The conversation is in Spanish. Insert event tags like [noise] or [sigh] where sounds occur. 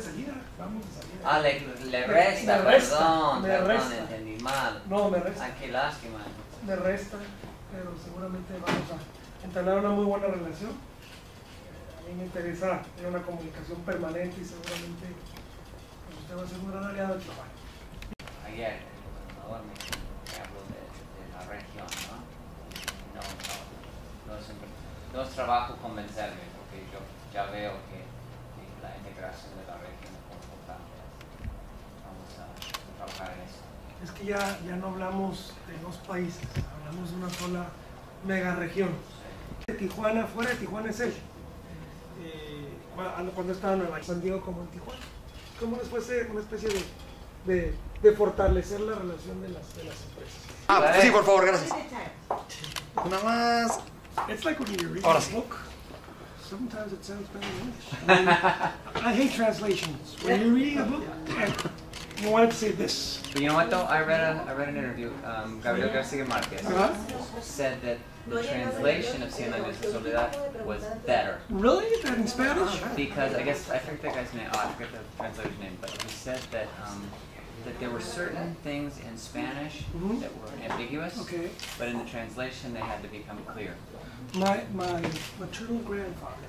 salida, vamos de salida. Ah, le, le resta, me resta, perdón, me perdón, resta. entendí mal. No, me resta. Ah, qué lástima. me resta, pero seguramente vamos a entablar una muy buena relación. A mí me interesa tener una comunicación permanente y seguramente usted va a ser un gran aliado del trabajo. Ayer el gobernador me, me habló de, de la región, ¿no? No, no, no es, no es trabajo convencerme, porque yo ya veo que la integración de la región es muy importante. Vamos a, a trabajar en eso. Es que ya, ya no hablamos de dos países, hablamos de una sola mega región. De Tijuana, fuera de Tijuana es él. Eh, cuando, cuando estaba en Nueva York, San Diego como en Tijuana. Como después de una especie de, de, de fortalecer la relación de las, de las empresas. Ah, sí, por favor, gracias. Nada más. It's like when you read Ahora a sí. book. Sometimes it sounds better in English. [laughs] I hate translations. When you're reading a book, and you wanted to say this. But you know what though? I read a I read an interview. Um, Gabriel Garcia Marquez Uh-huh. said that the translation of Cien Años de Soledad was better Really? That in Spanish? because I guess I think the guy's name. Oh, I forget the translator's name, but he said that um, that there were certain things in Spanish Mhm. that were ambiguous, Okay. but in the translation they had to become clear. My, my maternal grandfather